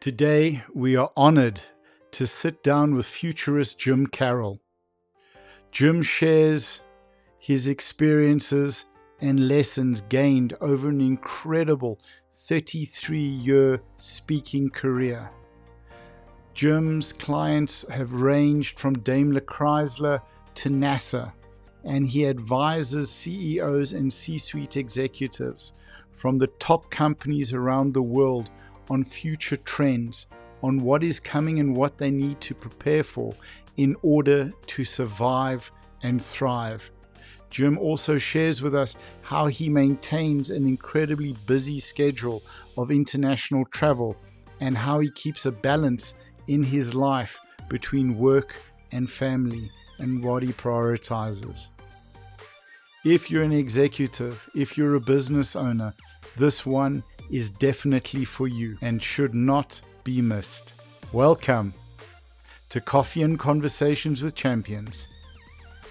Today, we are honored to sit down with futurist Jim Carroll. Jim shares his experiences and lessons gained over an incredible 33 year speaking career. Jim's clients have ranged from Daimler Chrysler to NASA, and he advises CEOs and C suite executives from the top companies around the world on future trends, on what is coming and what they need to prepare for in order to survive and thrive. Jim also shares with us how he maintains an incredibly busy schedule of international travel and how he keeps a balance in his life between work and family and what he prioritizes. If you're an executive, if you're a business owner, this one is definitely for you and should not be missed. Welcome to Coffee and Conversations with Champions,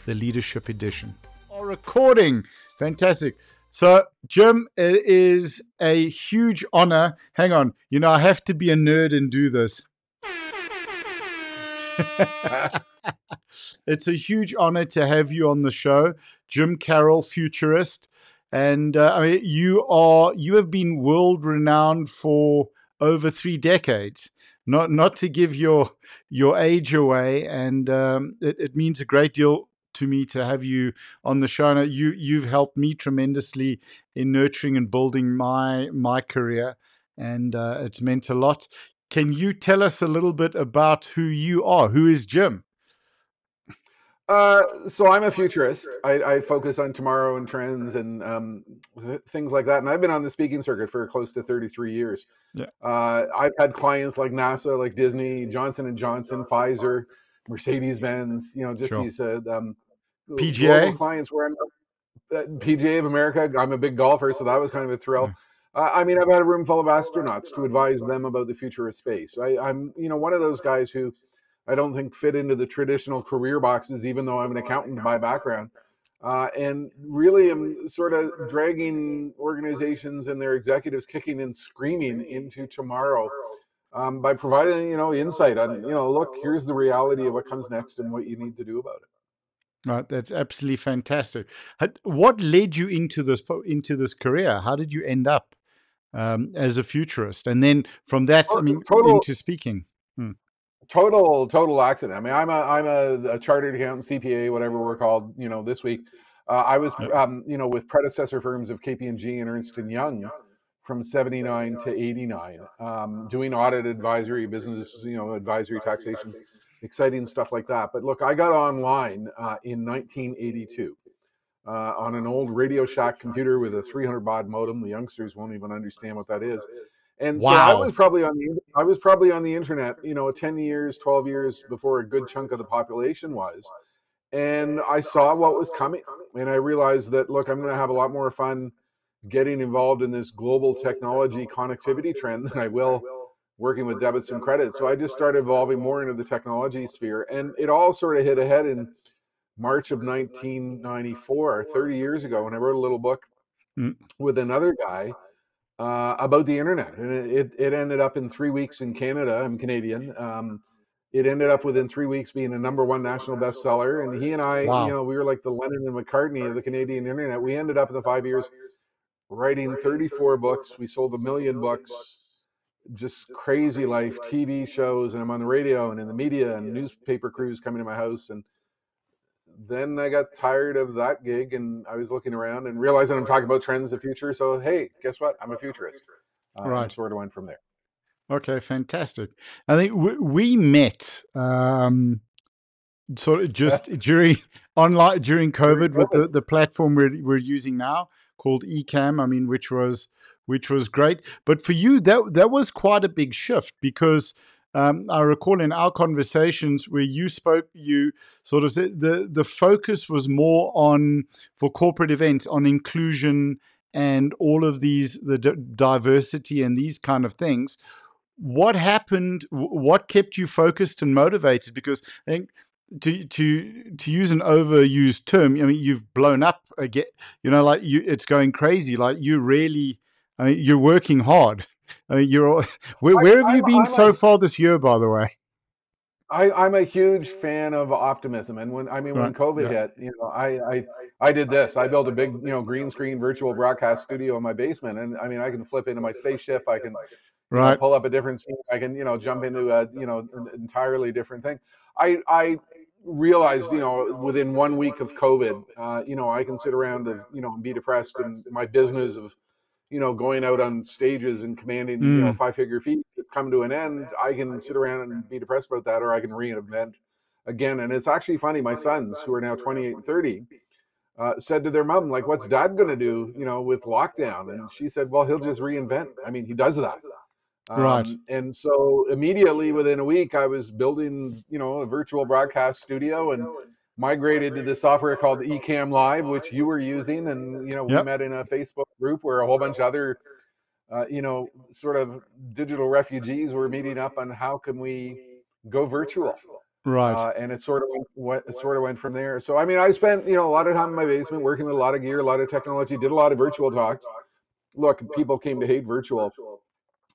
the Leadership Edition. Our recording, fantastic. So, Jim, it is a huge honor. Hang on, you know, I have to be a nerd and do this. it's a huge honor to have you on the show, Jim Carroll, futurist. And uh, I mean, you are you have been world renowned for over three decades. Not not to give your your age away, and um, it, it, means a great deal to me to have you on the show. Now, you you've helped me tremendously in nurturing and building my my career, and uh, it's meant a lot. Can you tell us a little bit about who you are? Who is Jim? Uh, so I'm a futurist. I, I, focus on tomorrow and trends and um, th- things like that. And I've been on the speaking circuit for close to 33 years. Yeah. Uh, I've had clients like NASA, like Disney, Johnson and Johnson, Pfizer, Mercedes Benz. You know, just sure. these uh, um, PGA clients where I'm uh, PGA of America. I'm a big golfer, so that was kind of a thrill. Yeah. I mean, I've had a room full of astronauts to advise them about the future of space. I, I'm, you know, one of those guys who I don't think fit into the traditional career boxes, even though I'm an accountant by background. Uh, and really am sort of dragging organizations and their executives kicking and screaming into tomorrow um, by providing, you know, insight on, you know, look, here's the reality of what comes next and what you need to do about it. Right, that's absolutely fantastic. What led you into this into this career? How did you end up um, as a futurist, and then from that, I mean, total, into speaking? Hmm total total accident. I mean, I'm a I'm a, a chartered accountant, CPA, whatever we're called. You know, this week, uh, I was um, you know with predecessor firms of KPMG and Ernst and Young from 79 to 89 um, doing audit advisory business you know advisory taxation exciting stuff like that but look i got online uh, in 1982 uh, on an old radio shack computer with a 300 baud modem the youngsters won't even understand what that is and wow. so I was probably on the I was probably on the internet, you know, 10 years, 12 years before a good chunk of the population was. And I saw what was coming and I realized that look, I'm going to have a lot more fun getting involved in this global technology connectivity trend than I will working with debits and credits. So I just started evolving more into the technology sphere and it all sort of hit ahead in March of 1994, 30 years ago when I wrote a little book mm. with another guy uh, about the internet, and it, it ended up in three weeks in Canada. I'm Canadian. Um, it ended up within three weeks being a number one national bestseller. And he and I, wow. you know, we were like the Lennon and McCartney of the Canadian internet. We ended up in the five years writing 34 books. We sold a million books. Just crazy life, TV shows, and I'm on the radio and in the media and newspaper crews coming to my house and then I got tired of that gig and I was looking around and realizing I'm talking about trends of the future. So, hey, guess what? I'm a futurist. Uh, right. sort of went from there. Okay, fantastic. I think we, we met um, sort of just during online during COVID with the, the platform we're, we're using now called Ecamm. I mean, which was which was great. But for you, that that was quite a big shift because um, I recall in our conversations where you spoke, you sort of said the the focus was more on for corporate events on inclusion and all of these the d- diversity and these kind of things. What happened? What kept you focused and motivated? Because I think to to to use an overused term, I mean, you've blown up again. You know, like you, it's going crazy. Like you really, I mean, you're working hard. I mean, you're all, where, where have I, you been I'm so a, far this year, by the way? I, I'm a huge fan of optimism, and when I mean when COVID Yeah. hit, you know, I, I I did this. I built a big, you know, green screen virtual broadcast studio in my basement, and I mean, I can flip into my spaceship. I can know, Right. pull up a different scene. I can, you know, jump into a, you know, an entirely different thing. I, I realized, you know, within one week of COVID, uh, you know, I can sit around and, you know, and be depressed and my business of, you know, going out on stages and commanding, you know, Mm. five figure fees come to an end. I can sit around and be depressed about that, or I can reinvent again. And it's actually funny. My sons, who are now 28 and 30, uh, said to their mom, like, what's dad going to do, you know, with lockdown? And she said, well, he'll just reinvent. I mean, he does that. Right. Um, and so immediately within a week, I was building, you know, a virtual broadcast studio and migrated to this software called Ecamm Live, which you were using. And, you know, we Yep. met in a Facebook group where a whole bunch of other, uh, you know, sort of digital refugees were meeting up on how can we go virtual. Right. Uh, and it sort of went, it sort of went from there. So I mean, I spent you know a lot of time in my basement working with a lot of gear, a lot of technology, did a lot of virtual talks. Look, people came to hate virtual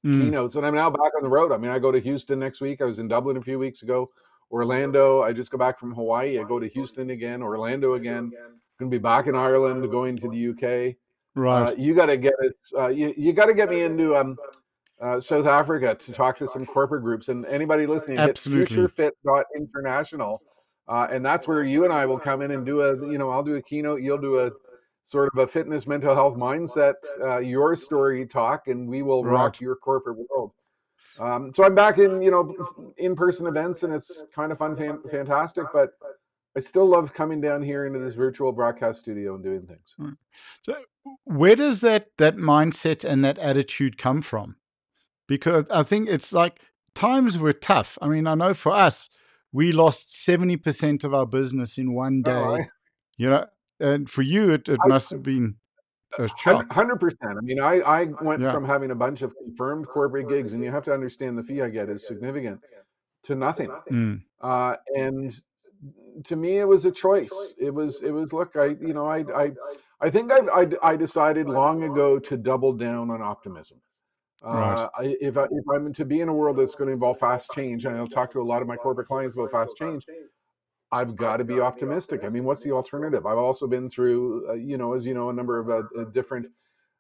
Mm. keynotes, and I'm now back on the road. I mean, I go to Houston next week. I was in Dublin a few weeks ago. Orlando. I just go back from Hawaii. I go to Houston again. Orlando again. Going to be back in Ireland. Going to the UK. Right. Uh, you got to get it. Uh, you you got to get me into um, uh, South Africa to talk to some corporate groups. And anybody listening, Absolutely. hit futurefit.international. Uh, and that's where you and I will come in and do a, you know, I'll do a keynote, you'll do a sort of a fitness, mental health mindset, uh, your story talk, and we will rock your corporate world. Um, so I'm back in, you know, in-person events, and it's kind of fun, fan, fantastic. But I still love coming down here into this virtual broadcast studio and doing things. So where does that that mindset and that attitude come from? Because I think it's like times were tough. I mean, I know for us, we lost 70% of our business in one day. Oh, I- You know, and for you it, it I- must have been a shock. Hundred percent. I mean, I I went Yeah. from having a bunch of confirmed corporate gigs, and you have to understand the fee I get is significant, to nothing. Mm, Uh, and to me, it was a choice. It was it was look, I you know, I I I think I I, I decided long ago to double down on optimism. Right. Uh, I, if I, if I'm to be in a world that's going to involve fast change, and I'll talk to a lot of my corporate clients about fast change, I've got to be optimistic. I mean, what's the alternative? I've also been through, uh, you know, as you know, a number of uh, uh, different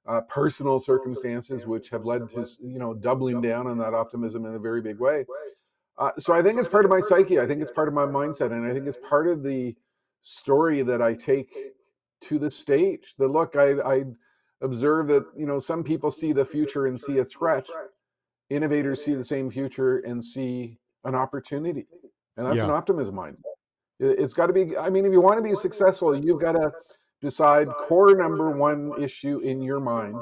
uh, personal circumstances which have led to, you know, doubling down on that optimism in a very big way. Uh, so I think it's part of my psyche. I think it's part of my mindset, and I think it's part of the story that I take to the stage. That look, I, I observe that you know some people see the future and see a threat. Innovators see the same future and see an opportunity, and that's an optimism mindset. It- It's got to be. I mean, if you want to be successful, you've got to decide core number one issue in your mind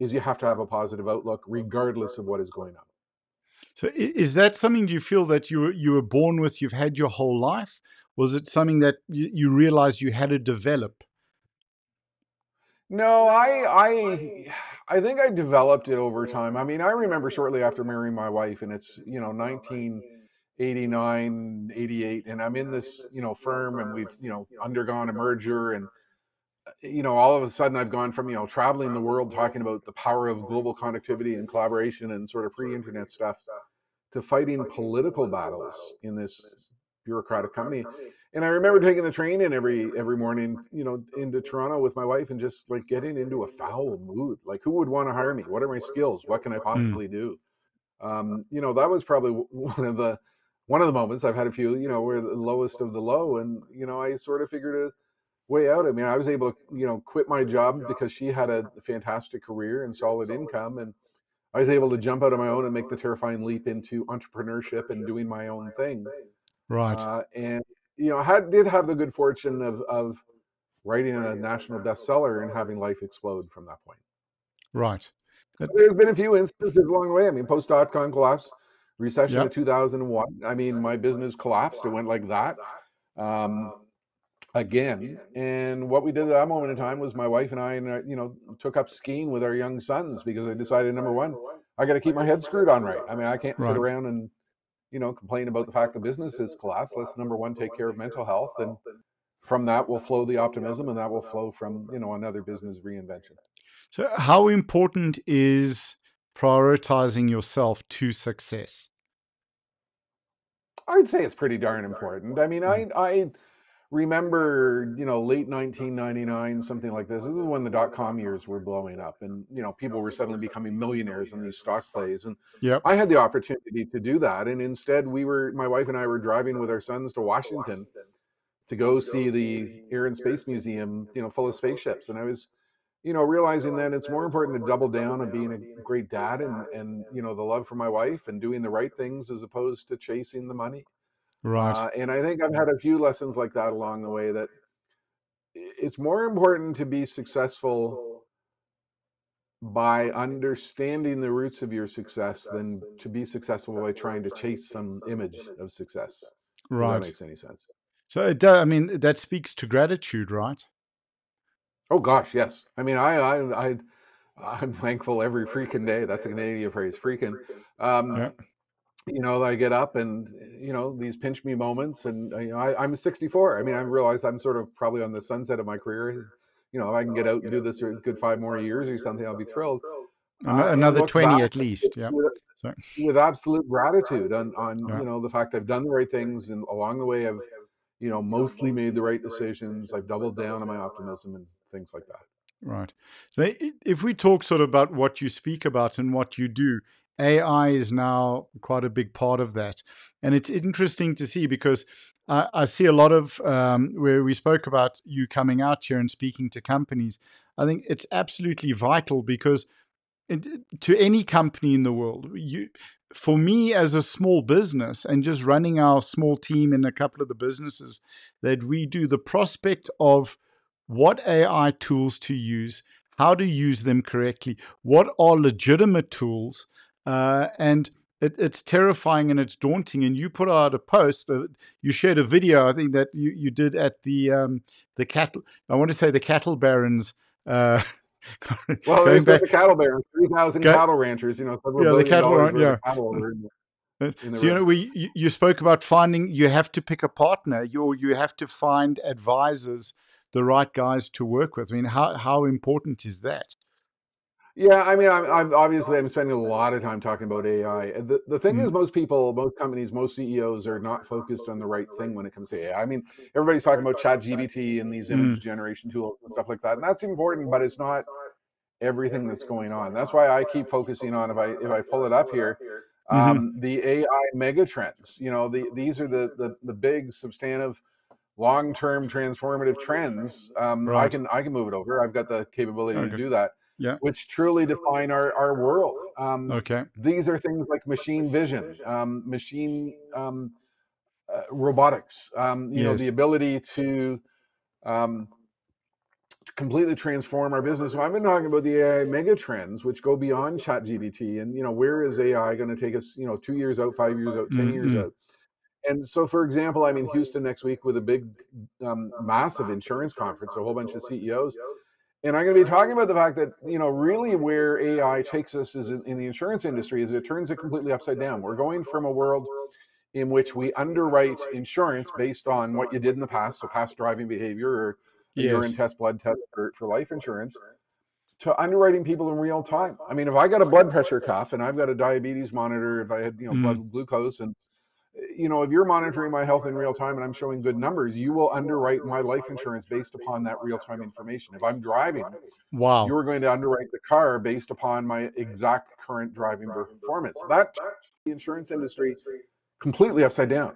is you have to have a positive outlook regardless of what is going on. So is that something do you feel that you were, you were born with, you've had your whole life? Was it something that you, you realized you had to develop? No, I I I think I developed it over time. I mean, I remember shortly after marrying my wife and it's, you know, 1989, 88 and I'm in this, you know, firm and we've, you know, undergone a merger and uh, you know, all of a sudden I've gone from, you know, traveling the world talking about the power of global connectivity and collaboration and sort of pre-internet stuff to fighting political battles in this bureaucratic company. And I remember taking the train in every every morning, you know, into Toronto with my wife and just like getting into a foul mood. Like, who would want to hire me? What are my skills? What can I possibly do? Um, you know, that was probably one of the one of the moments I've had a few, you know, where the lowest of the low, and you know, I sort of figured a way out. I mean, I was able to, you know, quit my job because she had a fantastic career and solid income, and I was able to jump out on my own and make the terrifying leap into entrepreneurship and doing my own thing. Right. Uh, and you know, had did have the good fortune of of writing a national bestseller and having life explode from that point. right. That- There's been a few instances along the way. I mean, post dot com collapse, recession Yep. of 2001. I mean, my business collapsed. It went like that. Um, again, and what we did at that moment in time was my wife and I, and uh, you know, took up skiing with our young sons because I decided number one, I got to keep my head screwed on right. I mean, I can't Right. sit around and you know complain about the fact the business has collapsed. Let's number one take care of mental health, and from that will flow the optimism, and that will flow from you know another business reinvention. So how important is prioritizing yourself to success? I'd say it's pretty darn important. I mean, I Mm. I remember, you know, late 1999, something like this. This is when the dot com years were blowing up, and you know, people were suddenly becoming millionaires in these stock plays. And Yep. I had the opportunity to do that, and instead, we were my wife and I were driving with our sons to Washington to go see the Air and Space Museum, you know, full of spaceships. And I was, you know, realizing that it's more important to double down on being a great dad and and you know the love for my wife and doing the right things as opposed to chasing the money. Right. Uh, and I think I've had a few lessons like that along the way that it's more important to be successful by understanding the roots of your success than to be successful by trying to chase some image of success. If that makes any sense. So it does, I mean, that speaks to gratitude, right? Oh gosh, yes. I mean, I I I I'm thankful every freaking day. That's a Canadian phrase, freaking. Um, Yeah. you know, I get up and you know these pinch me moments, and uh, you know, I, I'm 64. I mean, I realize I'm sort of probably on the sunset of my career. You know, if I can get out and do this for a good five more years or something, I'll be thrilled. Uh, Another 20 at least. Yeah. with, with absolute gratitude on on Yeah. you know the fact I've done the right things, and along the way I've you know mostly made the right decisions. I've doubled down on my optimism and things like that. Right. So if we talk sort of about what you speak about and what you do, AI is now quite a big part of that. And it's interesting to see because I, I see a lot of um, where we spoke about you coming out here and speaking to companies. I think it's absolutely vital because it, to any company in the world, you, for me as a small business and just running our small team in a couple of the businesses that we do, the prospect of what AI tools to use, how to use them correctly, what are legitimate tools, uh, and it, it's terrifying and it's daunting. And you put out a post, uh, you shared a video, I think that you, you did at the um, the cattle. I want to say the cattle barons. Uh, Well, going there's back, the cattle barons, three thousand cattle ranchers. You know, Yeah, the cattle dollars ran- yeah. cattle were in the- Uh, the So you know, we you, you spoke about finding. You have to pick a partner. You you have to find advisors, the right guys to work with. I mean, how how important is that? Yeah, I mean, I'm, I'm obviously I'm spending a lot of time talking about AI. The the thing is, Mm. most people, most companies, most CEOs are not focused on the right thing when it comes to AI. I mean, everybody's talking about Chat GPT and these Mm. image generation tools and stuff like that, and that's important, but it's not everything that's going on. That's why I keep focusing on if I if I pull it up here, Mhm. um, the AI megatrends. You know, the, these are the the the big substantive long-term transformative trends. Um, I can I can move it over. I've got the capability Okay. to do that. Yeah. Which truly define our our world. Um, Okay. these are things like machine vision, um, machine um, uh, robotics. Um, you know, the ability to um, to completely transform our business. So I've been talking about the AI mega trends, which go beyond Chat GPT, and you know, where is AI going to take us? You know, two years out, five years out, 10 years Mm-mm. out. And so, for example, I'm in Houston next week with a big, um, massive insurance conference, a whole bunch of CEOs, and I'm going to be talking about the fact that you know, really, where AI takes us is in, in the insurance industry, is it turns it completely upside down. We're going from a world in which we underwrite insurance based on what you did in the past, so past driving behavior or a urine test, blood test for, for life insurance, to underwriting people in real time. I mean, if I got a blood pressure cuff and I've got a diabetes monitor, if I had you know Mm. blood glucose, and you know if you're monitoring my health in real time and I'm showing good numbers, you will underwrite my life insurance based upon that real time information. If I'm driving, Wow. you're going to underwrite the car based upon my exact current driving performance. That the insurance industry completely upside down.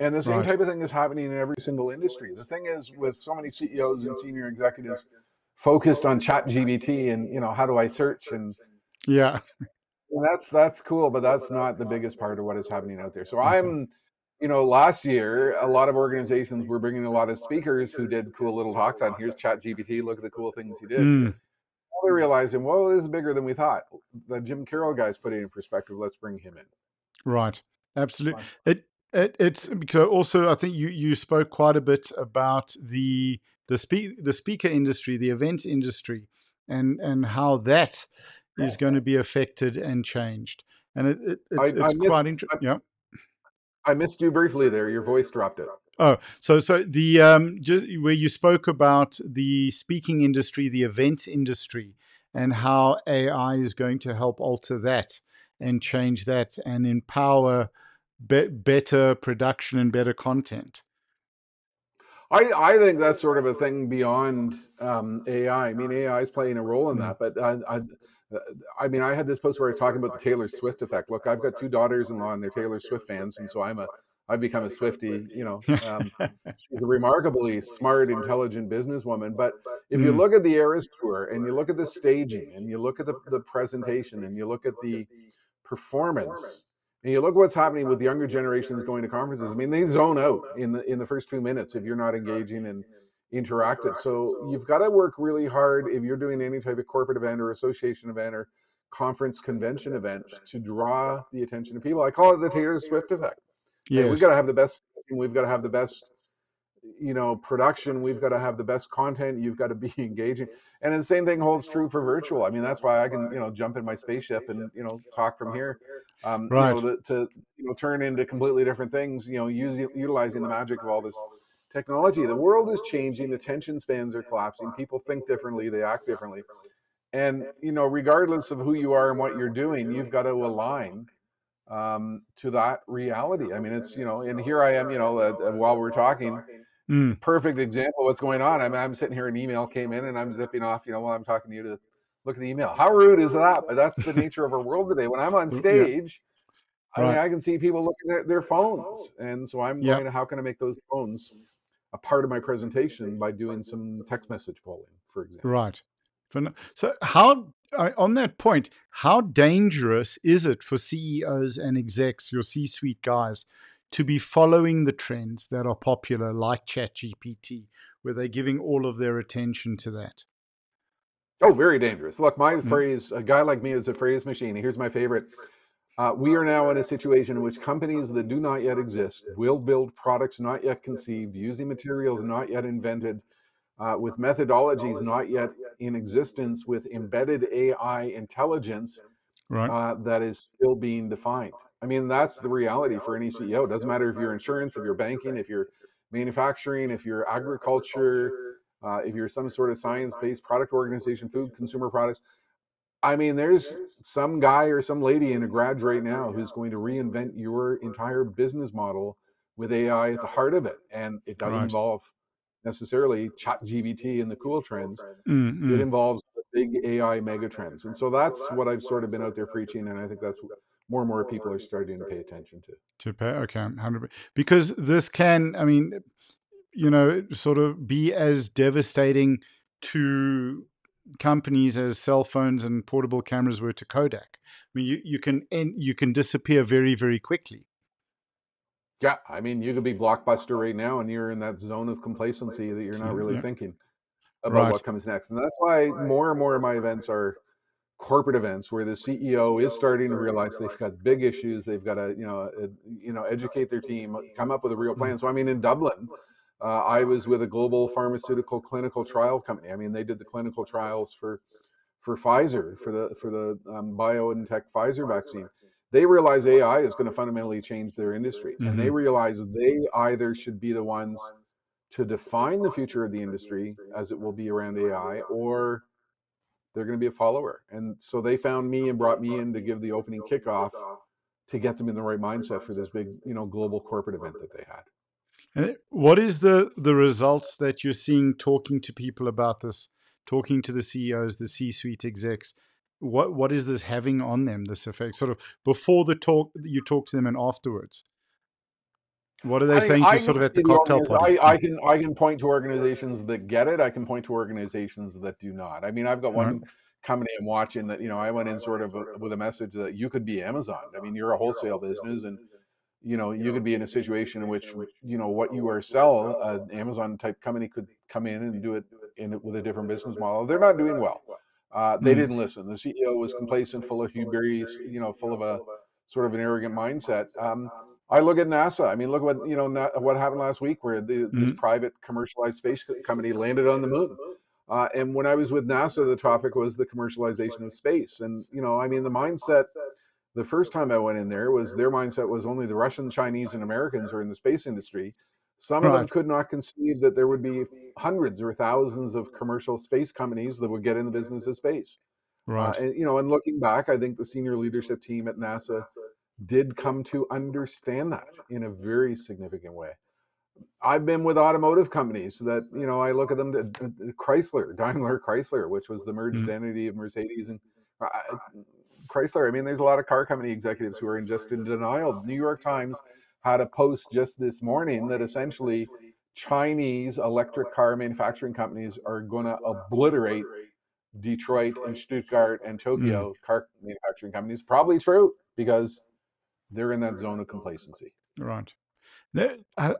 And the same Right. type of thing is happening in every single industry. The thing is, with so many CEOs and senior executives focused on Chat GPT and you know how do I search and, Yeah. and that's that's cool, but that's not the biggest part of what is happening out there. So I'm, you know, last year a lot of organizations were bringing a lot of speakers who did cool little talks on here's Chat GPT, look at the cool things he did. Mm. They're realizing, whoa, this is bigger than we thought. The Jim Carroll guy's putting it in perspective. Let's bring him in. Right. Absolutely. It, it it's because also I think you you spoke quite a bit about the the speak the speaker industry, the event industry, and and how that is going to be affected and changed. And it, it it's, I- I missed- quite interesting. Yeah. I missed you briefly there. Your voice dropped it. Oh, so so the um just where you spoke about the speaking industry, the event industry, and how AI is going to help alter that and change that and empower be- better production and better content. I, I think that's sort of a thing beyond um, AI. I mean, AI is playing a role in hmm. that, but I, I, I mean, I had this post where I was talking about the Taylor Swift effect. Look, I've got two daughters-in-law, and they're Taylor Swift fans, and so I'm a, I've become a Swiftie. You know, um, she's a remarkably smart, intelligent businesswoman. But if you hmm. look at the Eras tour, and you look at the staging, and you look at the, the presentation, and you look at the performance, and you look what's happening with younger generations going to conferences. I mean, they zone out in the in the first two minutes if you're not engaging and interactive. So you've got to work really hard if you're doing any type of corporate event or association event or conference convention event to draw the attention of people. I call it the Taylor Swift effect. Yeah, we've got to have the best. We've got to have the best you know production we've got to have the best content you've got to be engaging and the same thing holds true for virtual i mean that's why i can you know jump in my spaceship and you know talk from here um right. you know, to, to you know turn into completely different things you know using utilizing the magic of all this technology the world is changing attention spans are collapsing people think differently they act differently and you know regardless of who you are and what you're doing you've got to align um, to that reality i mean it's you know and here i am you know uh, while we're talking Mm. Perfect example what's going on. I'm, I'm sitting here, an email came in, and I'm zipping off, you know, while I'm talking to you to look at the email. How rude is that? But that's the nature of our world today. When I'm on stage, yeah. I mean, I can see people looking at their phones, and so I'm going to how can I make those phones a part of my presentation by doing some text message polling, for example. Right. So, how on that point, how dangerous is it for CEOs and execs, your C-suite guys, to be following the trends that are popular, like ChatGPT, where they're giving all of their attention to that? Oh, very dangerous. Look, my mm-hmm. phrase, a guy like me is a phrase machine. Here's my favorite. Uh, we are now in a situation in which companies that do not yet exist will build products not yet conceived, using materials not yet invented, uh, with methodologies not yet in existence, with embedded AI intelligence right. uh, that is still being defined. I mean, that's the reality for any CEO. It doesn't matter if you're insurance, if you're banking, if you're manufacturing, if you're agriculture, uh, if you're some sort of science-based product organization, food, consumer products. I mean, there's some guy or some lady in a garage right now who's going to reinvent your entire business model with AI at the heart of it, and it doesn't right. involve necessarily ChatGPT and the cool trends. Mm-hmm. It involves the big AI megatrends, and so that's what I've sort of been out there preaching, and I think that's what more and more people are starting to pay attention to. To pay, okay, hundred because this can, I mean, you know, sort of be as devastating to companies as cell phones and portable cameras were to Kodak. I mean, you, you can you can disappear very very quickly. Yeah, I mean, you could be blockbuster right now, and you're in that zone of complacency that you're not really yeah. thinking about right. what comes next, and that's why more and more of my events are corporate events where the CEO is starting to realize they've got big issues. They've got to, you know, you know, educate their team, come up with a real plan. So, I mean, in Dublin, uh, I was with a global pharmaceutical clinical trial company. I mean, they did the clinical trials for for Pfizer for the for the um, BioNTech Pfizer vaccine. They realize AI is going to fundamentally change their industry, mm-hmm. and they mm-hmm. realize they either should be the ones to define the future of the industry as it will be around AI, or they're going to be a follower. And so they found me and brought me in to give the opening kickoff to get them in the right mindset for this big, you know, global corporate event that they had. And what is the the results that you're seeing talking to people about this, talking to the CEOs, the C-suite execs? What what is this having on them? This effect, sort of before the talk, you talk to them, and afterwards. What are they I, saying I, to sort of at the cocktail party? I, I, can I can point to organizations that get it. I can point to organizations that do not. I mean, I've got one right. company I'm watching that you know I went in sort of a, with a message that you could be Amazon. I mean, you're a wholesale business, and you know you could be in a situation in which you know what you are sell, an Amazon type company could come in and do it in with a different business model. They're not doing well. Uh, they mm. didn't listen. The CEO was complacent, full of hubris, you know, full of a sort of an arrogant mindset. Um, I look at NASA. I mean, look what you know what happened last week, where the, mm-hmm. this private commercialized space company landed on the moon. Uh, and when I was with NASA, the topic was the commercialization of space. And you know, I mean, the mindset. The first time I went in there was their mindset was only the Russians, Chinese, and Americans are in the space industry. Some of them could not conceive that there would be hundreds or thousands of commercial space companies that would get in the business of space. Right. Uh, and you know, and looking back, I think the senior leadership team at NASA did come to understand that in a very significant way. I've been with automotive companies that you know I look at them, to, Chrysler, Daimler, Chrysler, which was the merged mm. entity of Mercedes and uh, Chrysler. I mean, there's a lot of car company executives who are in just in denial. New York Times had a post just this morning that essentially Chinese electric car manufacturing companies are going to obliterate Detroit and Stuttgart and Tokyo mm. car manufacturing companies. Probably true because they're in that zone of complacency. Right.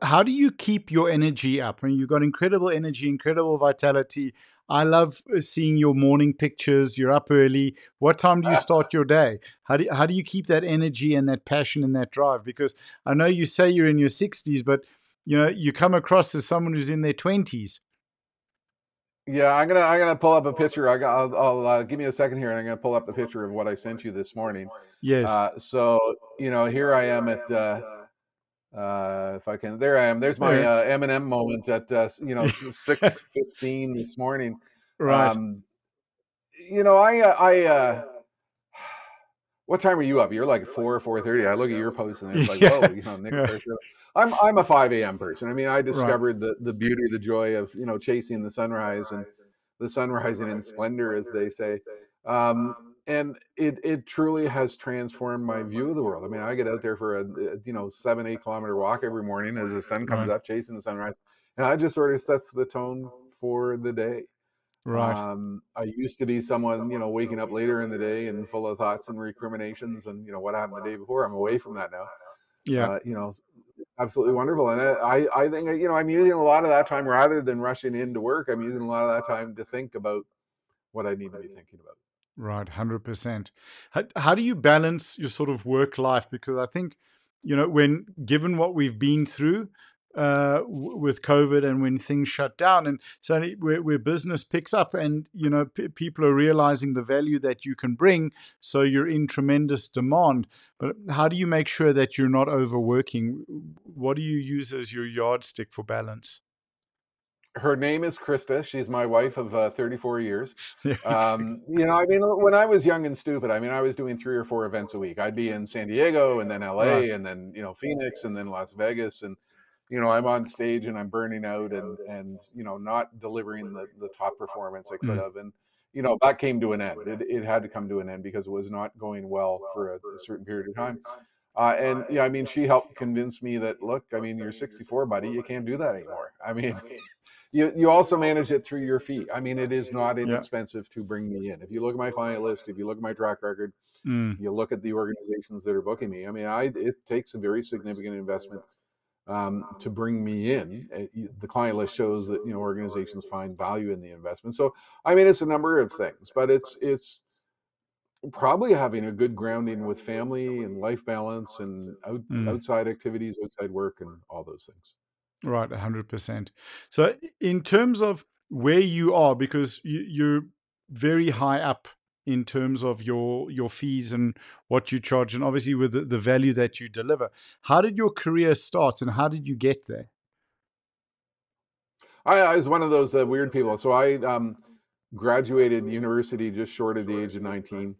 How do you keep your energy up? I mean, you've got incredible energy, incredible vitality. I love uh, seeing your morning pictures. You're up early. What time do you start your day? How do you, how do you keep that energy and that passion and that drive? Because I know you say you're in your 60s, but you know you come across as someone who's in their 20s. Yeah, I'm gonna I'm gonna pull up a picture. I got I'll, I'll uh, give me a second here, and I'm gonna pull up the picture of what I sent you this morning. Yes. Uh, so you know, here I am at. Uh, uh, if I can, there I am. There's my uh, Eminem moment at uh, you know six fifteen this morning. Right. Um, you know, I uh, I uh, what time are you up? You're like four four thirty. I look at your post and it's like, yeah. you know, Nick. Yeah. I'm I'm a five a.m. person. I mean, I discovered right. the the beauty, the joy of you know chasing the sunrise and the sunrise in splendor, as they say. Um, and it it truly has transformed my view of the world. I mean, I get out there for a, you know seven eight kilometer walk every morning as the sun comes right. up, chasing the sunrise, and I just sort of sets the tone for the day. Right. Um, I used to be someone you know waking up later in the day and full of thoughts and recriminations and you know what happened the day before. I'm away from that now. Yeah. Uh, you know, absolutely wonderful, and I I think you know I'm using a lot of that time rather than rushing into work. I'm using a lot of that time to think about what I need to be thinking about. Right, 100%. How, how do you balance your sort of work life? Because I think, you know, when given what we've been through uh, w- with COVID and when things shut down, and suddenly where, where business picks up and, you know, p- people are realizing the value that you can bring, so you're in tremendous demand. But how do you make sure that you're not overworking? What do you use as your yardstick for balance? Her name is Krista. She's my wife of uh, 34 years. Um, you know, I mean, when I was young and stupid, I mean, I was doing three or four events a week. I'd be in San Diego and then LA and then, you know, Phoenix and then Las Vegas. And, you know, I'm on stage and I'm burning out and, and, you know, not delivering the, the top performance I could mm. have. And, you know, that came to an end. It, it had to come to an end because it was not going well for a, a certain period of time. Uh, and yeah, I mean, she helped convince me that look, I mean, you're 64, buddy. You can't do that anymore. I mean, you you also manage it through your fee. I mean, it is not inexpensive yeah. to bring me in. If you look at my client list, if you look at my track record, mm. you look at the organizations that are booking me. I mean, I it takes a very significant investment um, to bring me in. Eh, the client list shows that you know organizations find value in the investment. So I mean, it's a number of things, but it's it's probably having a good grounding with family and life balance and out, mm. outside activities, outside work, and all those things. Right, 100%. So, in terms of where you are, because you, you're very high up in terms of your your fees and what you charge, and obviously with the, the value that you deliver, how did your career start, and how did you get there? I, I was one of those uh, weird people. So I um, graduated university just short of the age of 19.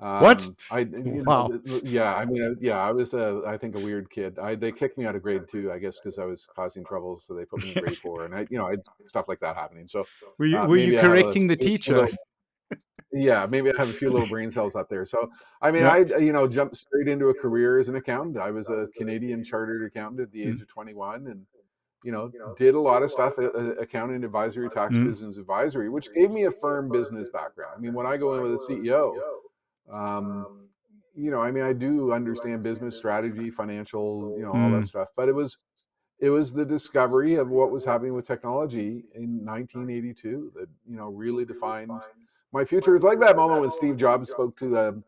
Um, what? I wow. Know, yeah, I mean, yeah, I was a, I think a weird kid. I they kicked me out of grade two, I guess, because I was causing trouble, so they put me in grade four, and I, you know, I stuff like that happening. So were you, uh, were you correcting a, the teacher? Yeah, maybe I have a few little brain cells up there. So I mean, I you know jumped straight into a career as an accountant. I was a Canadian chartered accountant at the age mm. of 21, and you know, did a lot of stuff, uh, uh accounting advisory, tax mm. business advisory, which gave me a firm business background. I mean, when I go in with a CEO um, you know, I mean, I do understand business strategy, financial, you know, all that mm. stuff, but it was it was the discovery of what was happening with technology in 1982 that you know really defined my future. It's like that moment when Steve Jobs spoke to um,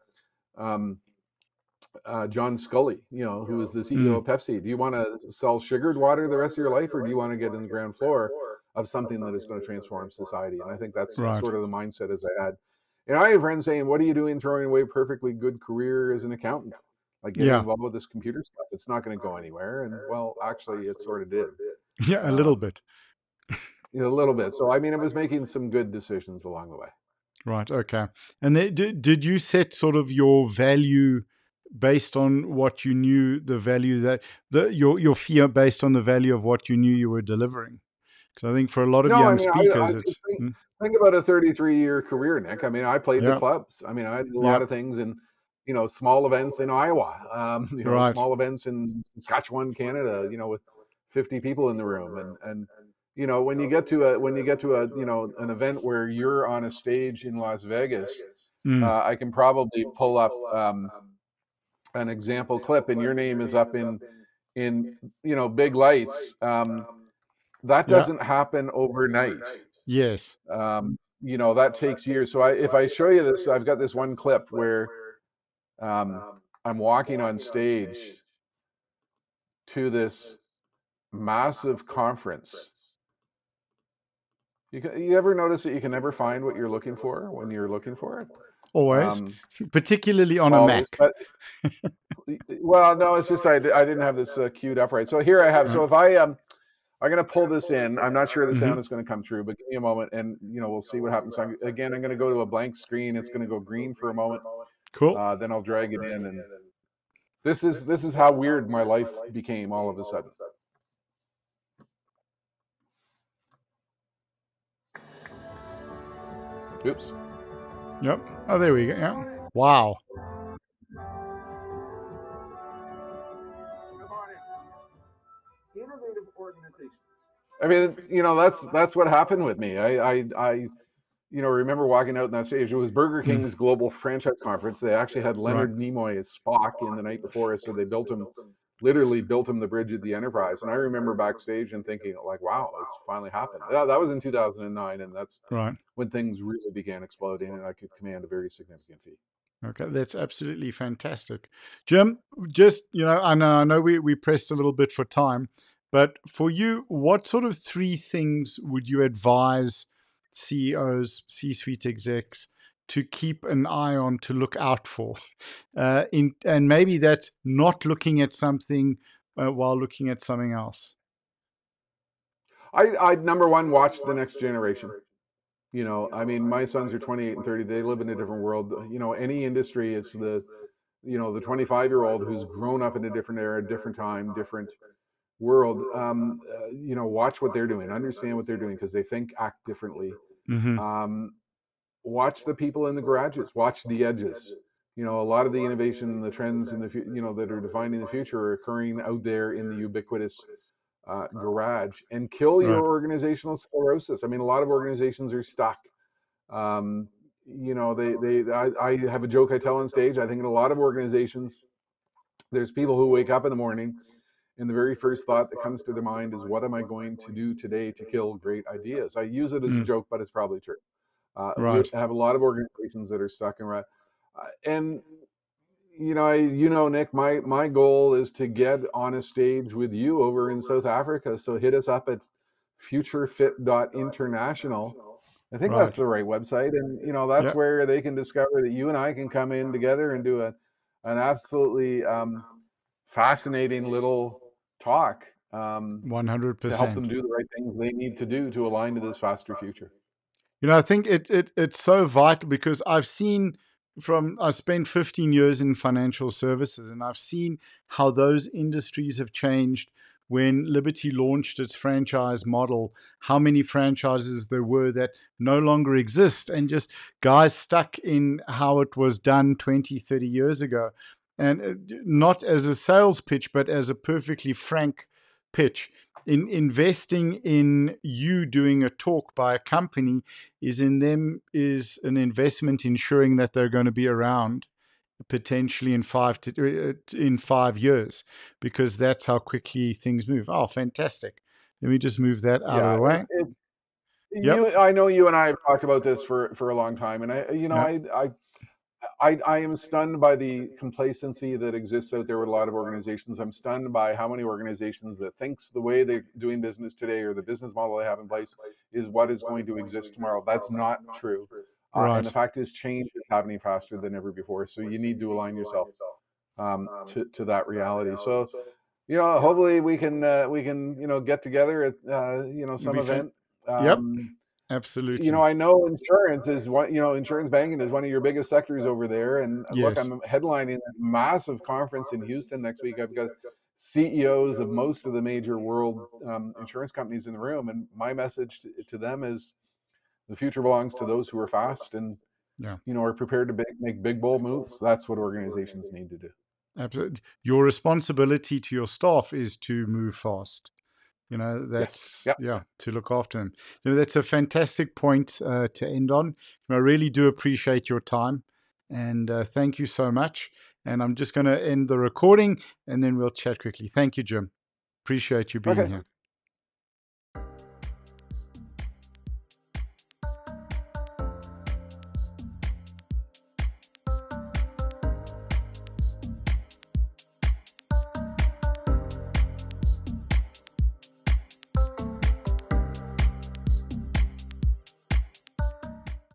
um, uh, John Sculley, you know, who was the CEO mm. of Pepsi. Do you want to sell sugared water the rest of your life, or do you want to get in the ground floor of something that is going to transform society? And I think that's right. sort of the mindset as I had and I have friends saying, "What are you doing, throwing away a perfectly good career as an accountant? Like getting yeah. involved with this computer stuff? It's not going to go anywhere." And well, actually, it sort of did. Yeah, a uh, little bit. a little bit. So I mean, it was making some good decisions along the way. Right. Okay. And then, did did you set sort of your value based on what you knew the value that the your your fear based on the value of what you knew you were delivering? Because I think for a lot of No, I young mean, speakers, I it's think, Hmm? think about a 33 year career, Nick. I mean, I played the clubs. I mean, I did a yeah, lot of things in, you know, small events in Iowa, um, you know, right, small events in Saskatchewan, Canada, you know, with 50 people in the room. And, and, you know, when you get to a, when you get to a, you know, an event where you're on a stage in Las Vegas, mm, uh, I can probably pull up, um, an example clip and your name is up in, in, you know, big lights. Um, that doesn't happen overnight. Yes, um, you know that takes years. so I, if i show you this i've got this one clip where um, i'm walking on stage to this massive conference. you, can, you ever notice that you can never find what you're looking for when you're looking for it? Always, um, particularly on a always. Mac. but well no it's just i, I didn't have this uh, queued up right. So here i have Right. so if i um I'm going to pull this in. I'm not sure the hmm sound is going to come through, but give me a moment and you know we'll see what happens. So I'm, again, I'm going to go to a blank screen. It's going to go green for a moment. Cool. Uh, then I'll drag it in, and this is this is how weird my life became all of a sudden. Oops. Yep. Oh, there we go. Yeah. Wow. I mean, you know, that's that's what happened with me. I I, I you know remember walking out on that stage. It was Burger Mm, King's global franchise conference. They actually had right. Leonard Nimoy as Spock in the night before, so they built him, literally built him the bridge of the Enterprise. And I remember backstage and thinking, like, wow, it's finally happened. That, that was in 2009, and that's Right. when things really began exploding, and I could command a very significant fee. Okay, that's absolutely fantastic, Jim. Just you know, I know I know we we pressed a little bit for time, but for you, what sort of three things would you advise CEOs, C-suite execs to keep an eye on, to look out for, uh, in and maybe that's not looking at something uh, while looking at something else. I, I'd number one watch the next generation. You know, I mean, my sons are 28 and 30. They live in a different world. You know, any industry, it's the, you know, the 25 year old who's grown up in a different era, different time, different world. Um, uh, you know, watch what they're doing, understand what they're doing because they think, act differently. hmm Um, watch the people in the garages, watch the edges. You know, a lot of the innovation and the trends in the, fu- you know, that are defining the future are occurring out there in the ubiquitous uh, garage and kill Right. your organizational sclerosis. I mean, a lot of organizations are stuck. Um, you know, they they I, I have a joke I tell on stage. I think in a lot of organizations, there's people who wake up in the morning and the very first thought that comes to their mind is, "What am I going to do today to kill great ideas?" I use it as a Mm, joke, but it's probably true. Uh, we right. have a lot of organizations that are stuck in rut, uh, and you know, I, you know, Nick, my my goal is to get on a stage with you over in South Africa. So hit us up at futurefit.international. I think that's the right website, and you know that's Yep. where they can discover that you and I can come in together and do a an absolutely um, fascinating little talk um, One hundred to help them do the right things they need to do to align to this faster future. You know, I think it, it it's so vital because I've seen from I spent 15 years in financial services and I've seen how those industries have changed when Liberty launched its franchise model, how many franchises there were that no longer exist and just guys stuck in how it was done 20, 30 years ago. And uh, not as a sales pitch, but as a perfectly frank pitch. In investing in you doing a talk by a company is in them is an investment ensuring that they're going to be around potentially in five to uh, in five years because that's how quickly things move. Oh, fantastic! Let me just move that out Yeah, of the way. it, Yep. you. I know you and I have talked about this for for a long time, and I, you know. I, I, I, I am stunned by the complacency that exists out there with a lot of organizations. I'm stunned by how many organizations that thinks the way they're doing business today or the business model they have in place is what is going to exist tomorrow. That's not true. Uh, and the fact is, change is happening faster than ever before. So you need to align yourself um, to to that reality. So you know, hopefully we can uh, we can you know get together at uh, you know some event. Yep. Absolutely. You know, I know insurance is one. You know, insurance banking is one of your biggest sectors over there. And yes. look, I'm headlining a massive conference in Houston next week. I've got CEOs of most of the major world um, insurance companies in the room, and my message to, to, them is, the future belongs to those who are fast and yeah. you know are prepared to make, make big bold moves. That's what organizations need to do. Absolutely. Your responsibility to your staff is to move fast. You know, that's, yes. yep. yeah, to look after them. You know, that's a fantastic point uh, to end on. I really do appreciate your time and uh, thank you so much. And I'm just going to end the recording and then we'll chat quickly. Thank you, Jim. Appreciate you being okay. here.